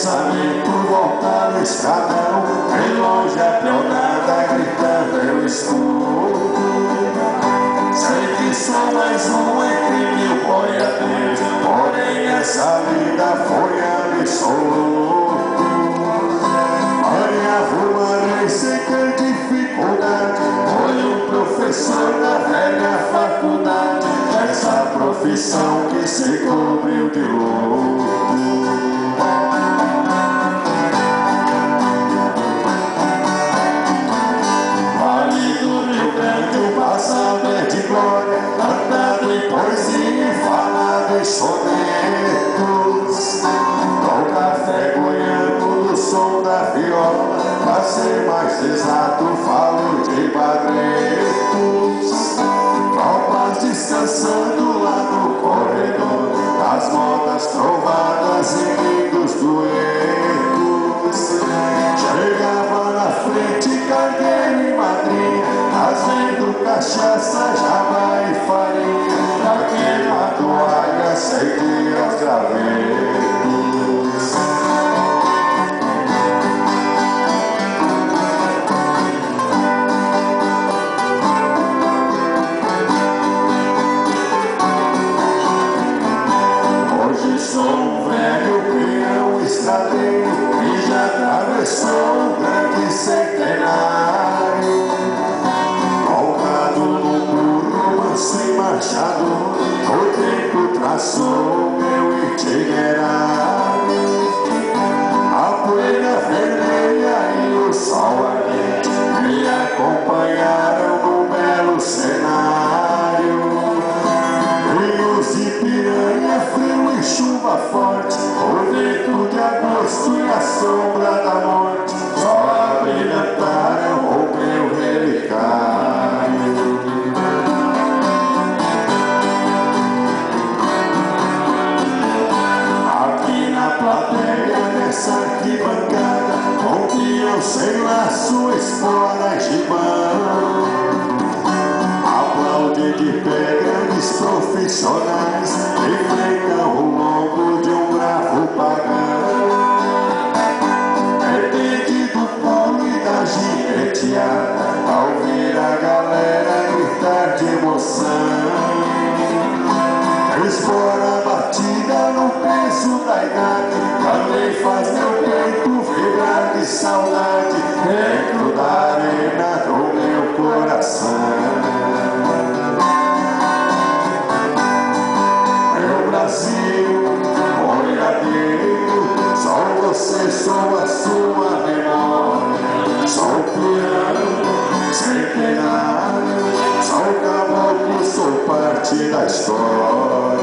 pensamento volta no escadão, bem longe a peonada gritando eu escuto. Sei que sou mais um entre mil boiadeiros, porém essa vida foi absoluto. Sonetos Com café goiano no som da viola Pra ser mais exato falo de bagretos Tropas descansando lá no corredor Das modas trovadas e lindos duetos. Chegava na frente cargueiro e madrinha Trazendo cachaça, jabá Sem laço, esporas de mão. Aplaude de pé grandes profissionais Enfrentam o lombo de um bravo pagão. Depende do pulo e da gineteada Ao ver a galera gritar de emoção. Espora batida no peso da idade Também faz meu peito vibrar de saudade Brasil, olhadeiro Só você sou a sua memória. Só o piano, centenário Só o caboclo, sou parte da história